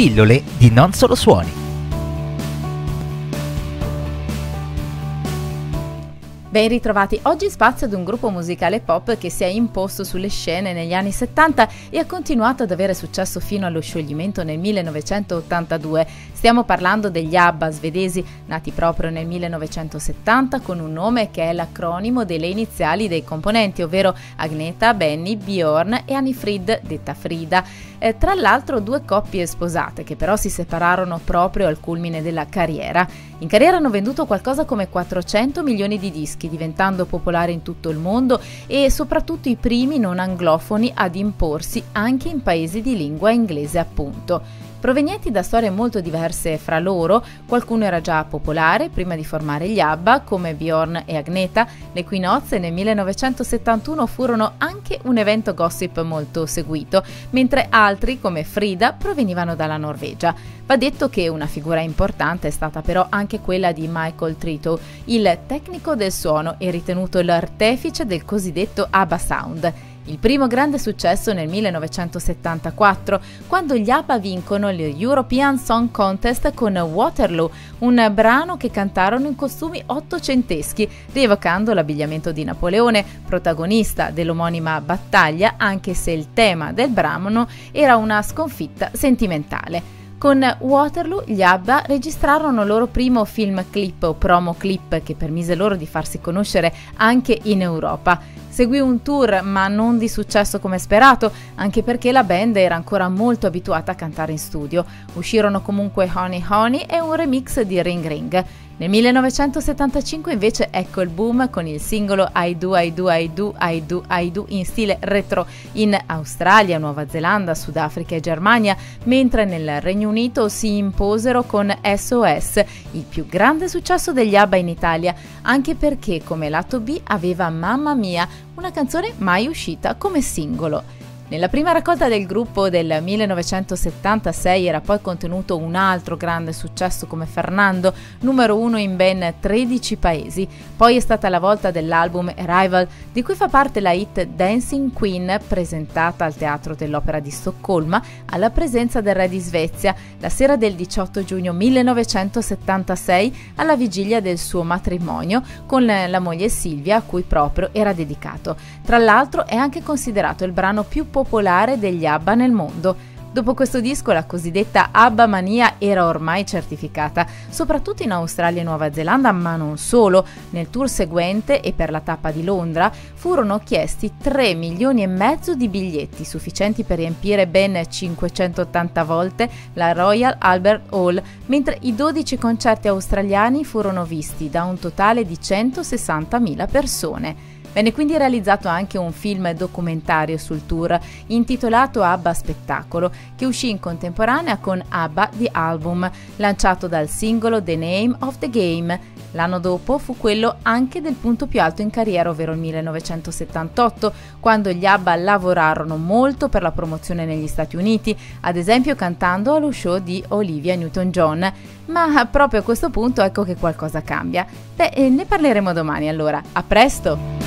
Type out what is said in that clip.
Pillole di Non Solo Suoni. Ben ritrovati, oggi spazio ad un gruppo musicale pop che si è imposto sulle scene negli anni 70 e ha continuato ad avere successo fino allo scioglimento nel 1982. Stiamo parlando degli ABBA svedesi, nati proprio nel 1970 con un nome che è l'acronimo delle iniziali dei componenti, ovvero Agneta, Benny, Bjorn e Annie Fried, detta Frida. Eh, tra l'altro due coppie sposate che però si separarono proprio al culmine della carriera. In carriera hanno venduto qualcosa come 400 milioni di dischi, diventando popolari in tutto il mondo e soprattutto i primi non anglofoni ad imporsi anche in paesi di lingua inglese appunto. Provenienti da storie molto diverse fra loro, qualcuno era già popolare prima di formare gli ABBA, come Bjorn e Agneta, le cui nozze nel 1971 furono anche un evento gossip molto seguito, mentre altri, come Frida, provenivano dalla Norvegia. Va detto che una figura importante è stata però anche quella di Michael Trito, il tecnico del suono e ritenuto l'artefice del cosiddetto ABBA Sound. Il primo grande successo nel 1974, quando gli ABBA vincono l'European Song Contest con Waterloo, un brano che cantarono in costumi ottocenteschi, rievocando l'abbigliamento di Napoleone, protagonista dell'omonima battaglia, anche se il tema del brano era una sconfitta sentimentale. Con Waterloo gli ABBA registrarono il loro primo film clip o promo clip che permise loro di farsi conoscere anche in Europa. Seguì un tour ma non di successo come sperato, anche perché la band era ancora molto abituata a cantare in studio. Uscirono comunque Honey Honey e un remix di Ring Ring. Nel 1975 invece ecco il boom con il singolo I Do, I Do, I Do, I Do, I Do in stile retro in Australia, Nuova Zelanda, Sudafrica e Germania, mentre nel Regno Unito si imposero con SOS, il più grande successo degli ABBA in Italia, anche perché come lato B aveva Mamma Mia, una canzone mai uscita come singolo. Nella prima raccolta del gruppo del 1976 era poi contenuto un altro grande successo come Fernando, numero uno in ben 13 paesi. Poi è stata la volta dell'album Arrival, di cui fa parte la hit Dancing Queen, presentata al Teatro dell'Opera di Stoccolma, alla presenza del re di Svezia, la sera del 18 giugno 1976, alla vigilia del suo matrimonio con la moglie Silvia, a cui proprio era dedicato. Tra l'altro è anche considerato il brano più popolare popolare degli ABBA nel mondo. Dopo questo disco la cosiddetta ABBA mania era ormai certificata, soprattutto in Australia e Nuova Zelanda, ma non solo. Nel tour seguente e per la tappa di Londra furono chiesti 3 milioni e mezzo di biglietti, sufficienti per riempire ben 580 volte la Royal Albert Hall, mentre i 12 concerti australiani furono visti da un totale di 160.000 persone. Venne quindi realizzato anche un film documentario sul tour intitolato ABBA Spettacolo, che uscì in contemporanea con ABBA The Album, lanciato dal singolo The Name of the Game. L'anno dopo fu quello anche del punto più alto in carriera, ovvero il 1978, quando gli ABBA lavorarono molto per la promozione negli Stati Uniti, ad esempio cantando allo show di Olivia Newton-John. Ma proprio a questo punto ecco che qualcosa cambia. Beh, ne parleremo domani allora. A presto!